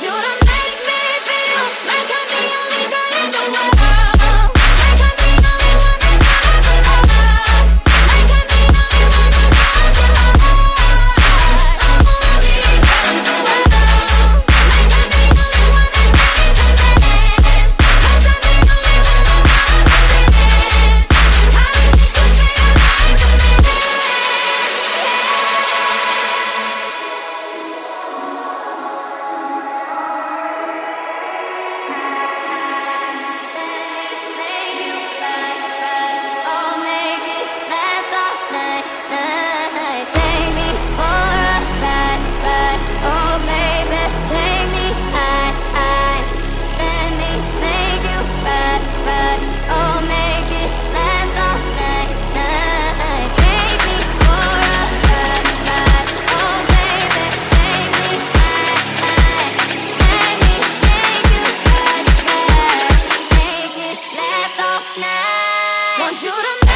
you don't want you to know